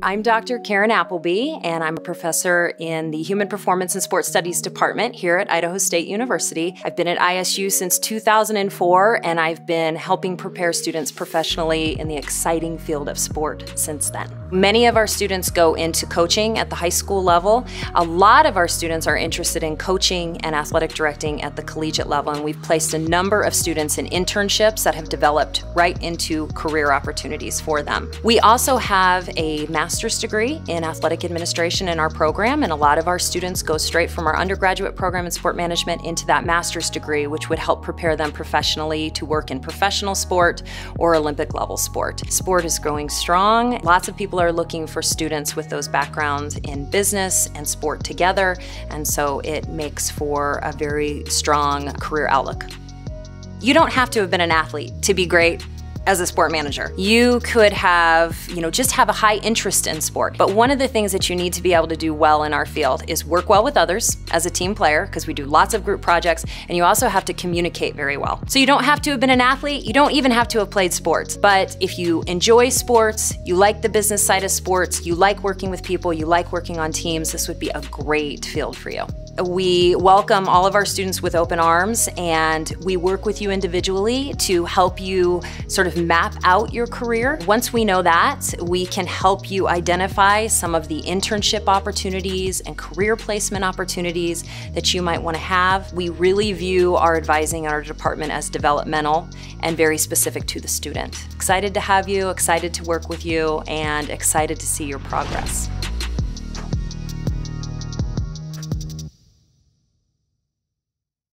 I'm Dr. Karen Appleby, and I'm a professor in the Human Performance and Sports Studies Department here at Idaho State University. I've been at ISU since 2004, and I've been helping prepare students professionally in the exciting field of sport since then. Many of our students go into coaching at the high school level. A lot of our students are interested in coaching and athletic directing at the collegiate level, and we've placed a number of students in internships that have developed right into career opportunities for them. We also have a master's degree in athletic administration in our program, and a lot of our students go straight from our undergraduate program in sport management into that master's degree, which would help prepare them professionally to work in professional sport or Olympic level sport. Sport is growing strong. Lots of people are looking for students with those backgrounds in business and sport together, and so it makes for a very strong career outlook. You don't have to have been an athlete to be great as a sport manager. You could have, you know, just have a high interest in sport. But one of the things that you need to be able to do well in our field is work well with others as a team player, because we do lots of group projects, and you also have to communicate very well. So you don't have to have been an athlete, you don't even have to have played sports. But if you enjoy sports, you like the business side of sports, you like working with people, you like working on teams, this would be a great field for you. We welcome all of our students with open arms and we work with you individually to help you sort of map out your career. Once we know that, we can help you identify some of the internship opportunities and career placement opportunities that you might want to have. We really view our advising in our department as developmental and very specific to the student. Excited to have you, excited to work with you, and excited to see your progress.